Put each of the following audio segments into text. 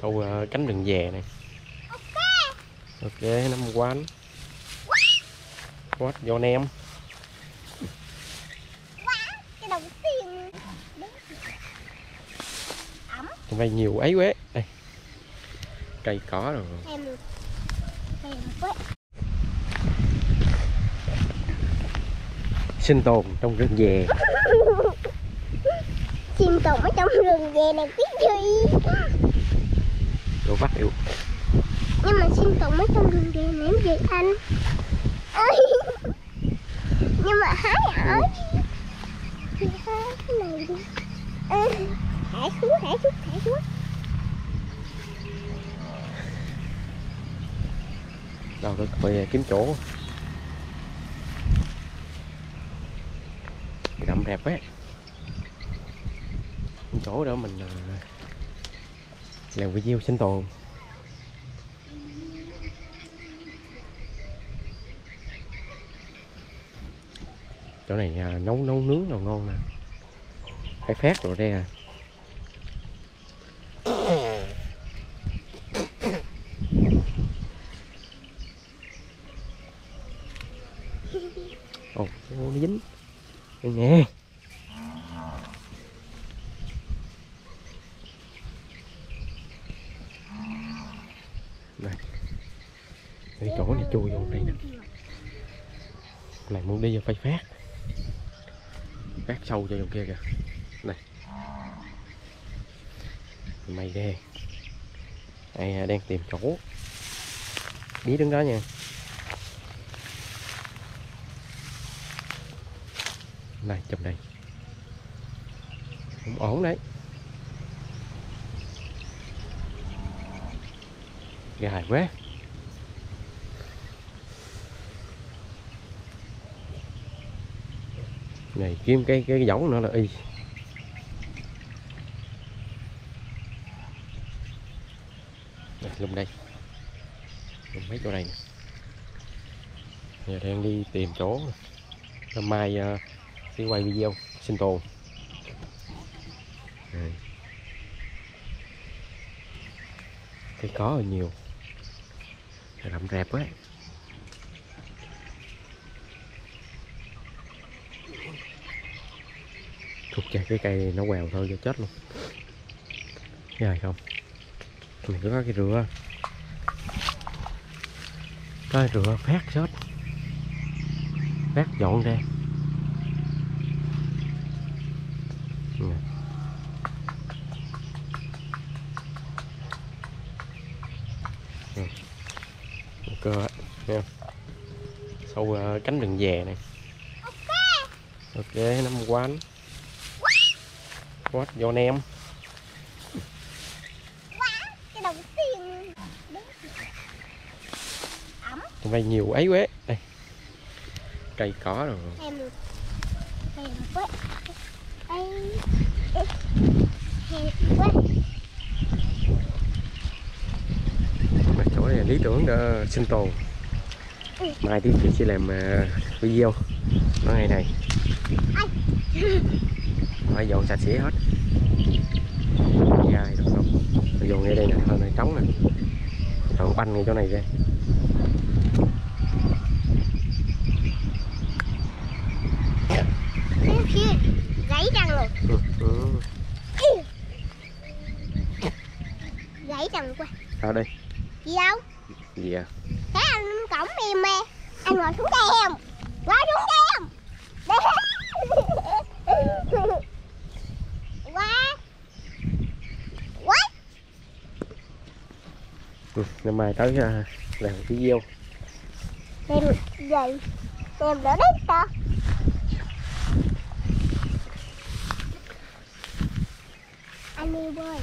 sau uh, cánh rừng về này. Ok năm quán. Quát do nem. Hôm nay nhiều ấy quế, đây. Cây cỏ rồi. Sinh tồn trong rừng về sinh tồn ở trong rừng về này biết gì rồi bắt yêu nhưng mà sinh tồn ở trong rừng này làm gì anh. Nhưng mà hái ở hái cái này đi. Thả xuống thả xuống thả xuống. Đâu tôi phải kiếm chỗ. Đậm đẹp quá. Kiếm chỗ đó mình làm video sinh tồn. Chỗ này à, nấu nấu nướng nào ngon nè. Phải phát rồi đây à ồ nó dính. Nè này Đây chỗ này chui vô đây nè. Này muốn đi vô phải phát phát sâu cho trong kia kìa. Này. Mày ghê. Này đang tìm chỗ. Bí đứng đó nha. Này trong đây. Không ổn đấy. Dài quá. Này kiếm cái cái giống nữa là y. Lùng lùm đây. Lùm mấy chỗ này nè. Giờ đang đi tìm chỗ. Hôm mai uh, sẽ quay video sinh tồn thì có rồi nhiều rậm rạp quá. Thuộc chặt cái cây nó quèo thôi cho chết luôn. Cái không? Mình có cái rửa. Cái rửa phát sớt phát dọn ra. Yeah. Cơ á, nha. Sau uh, cánh rừng về này. Ok năm quán. Quát do nem. Cái đầu nhiều ấy quế đây. Cây cỏ rồi. Em em quét em em quét Mà chỗ này là lý tưởng để sinh tồn. Mai tiếp chị sẽ làm ờ, video nói ngày này. Phải dọn sạch sẽ hết. Gai được không. Dọn ngay đây nè hơi này trống nè. Chọn banh ngay chỗ này ra. Gãy răng rồi. Ừ, ừ. gãy răng qua. Ở đây? Gì đâu gì à thấy anh cổng em mê anh ngồi xuống đây em. Ngồi xuống đây em. Quá. Quá. Ừ. năm mai tới uh, làm video. Em gì em đỡ đấy ta anh yêu ơi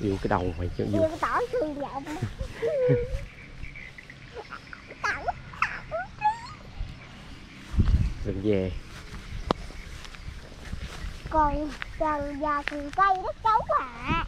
yêu cái đầu mày chứ tỏ đừng về. Còn gần giờ thì cây đất trống à